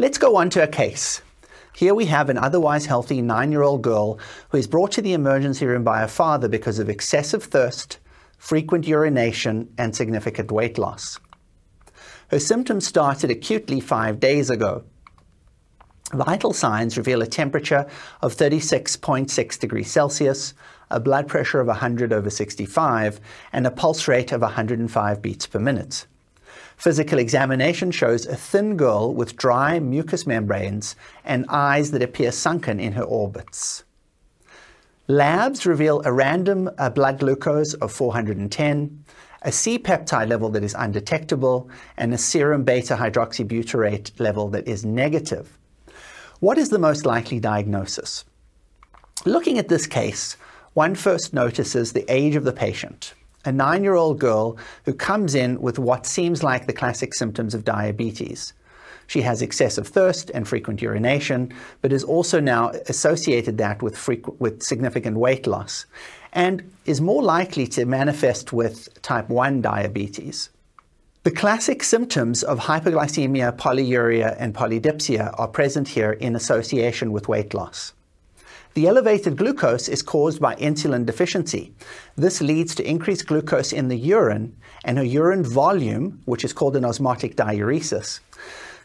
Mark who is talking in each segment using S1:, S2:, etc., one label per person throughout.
S1: Let's go on to a case. Here we have an otherwise healthy nine year old girl who is brought to the emergency room by her father because of excessive thirst, frequent urination, and significant weight loss. Her symptoms started acutely five days ago. Vital signs reveal a temperature of 36.6 degrees Celsius, a blood pressure of 100 over 65, and a pulse rate of 105 beats per minute. Physical examination shows a thin girl with dry mucous membranes and eyes that appear sunken in her orbits. Labs reveal a random uh, blood glucose of 410, a C-peptide level that is undetectable, and a serum beta-hydroxybutyrate level that is negative. What is the most likely diagnosis? Looking at this case, one first notices the age of the patient a nine year old girl who comes in with what seems like the classic symptoms of diabetes. She has excessive thirst and frequent urination, but is also now associated that with, with significant weight loss and is more likely to manifest with type 1 diabetes. The classic symptoms of hypoglycemia, polyuria, and polydipsia are present here in association with weight loss. The elevated glucose is caused by insulin deficiency. This leads to increased glucose in the urine and her urine volume, which is called an osmotic diuresis.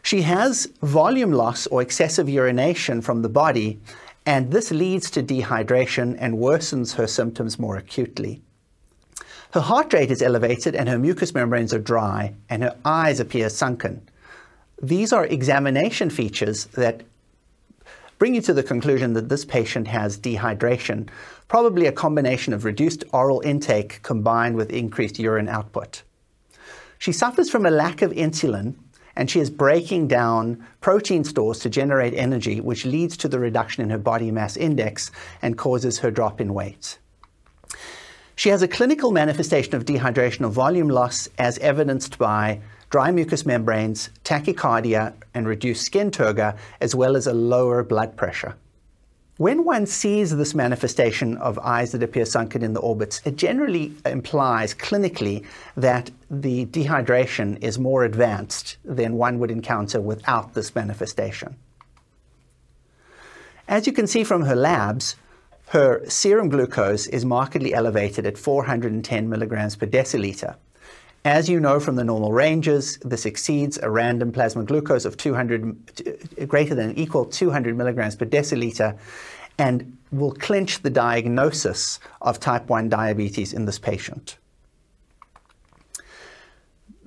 S1: She has volume loss or excessive urination from the body, and this leads to dehydration and worsens her symptoms more acutely. Her heart rate is elevated and her mucous membranes are dry and her eyes appear sunken. These are examination features that bring you to the conclusion that this patient has dehydration, probably a combination of reduced oral intake combined with increased urine output. She suffers from a lack of insulin and she is breaking down protein stores to generate energy, which leads to the reduction in her body mass index and causes her drop in weight. She has a clinical manifestation of dehydration or volume loss as evidenced by dry mucous membranes, tachycardia, and reduced skin turgor, as well as a lower blood pressure. When one sees this manifestation of eyes that appear sunken in the orbits, it generally implies clinically that the dehydration is more advanced than one would encounter without this manifestation. As you can see from her labs, her serum glucose is markedly elevated at 410 milligrams per deciliter. As you know from the normal ranges, this exceeds a random plasma glucose of 200, uh, greater than equal 200 milligrams per deciliter and will clinch the diagnosis of type 1 diabetes in this patient.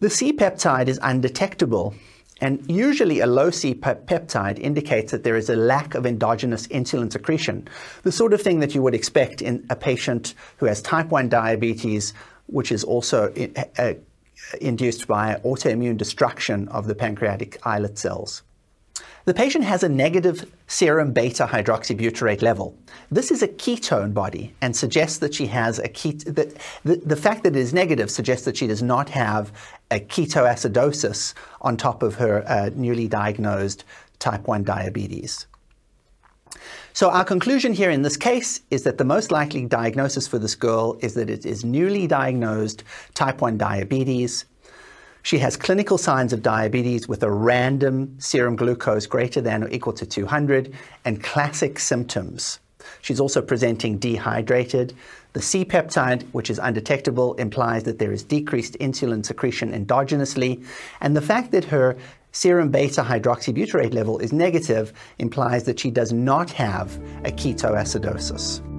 S1: The C-peptide is undetectable and usually a low C-peptide indicates that there is a lack of endogenous insulin secretion, the sort of thing that you would expect in a patient who has type 1 diabetes, which is also induced by autoimmune destruction of the pancreatic islet cells. The patient has a negative serum beta hydroxybutyrate level. This is a ketone body and suggests that she has a the, the, the fact that it is negative suggests that she does not have a ketoacidosis on top of her uh, newly diagnosed type 1 diabetes. So our conclusion here in this case is that the most likely diagnosis for this girl is that it is newly diagnosed type 1 diabetes. She has clinical signs of diabetes with a random serum glucose greater than or equal to 200 and classic symptoms. She's also presenting dehydrated. The C-peptide, which is undetectable, implies that there is decreased insulin secretion endogenously. And the fact that her serum beta hydroxybutyrate level is negative implies that she does not have a ketoacidosis.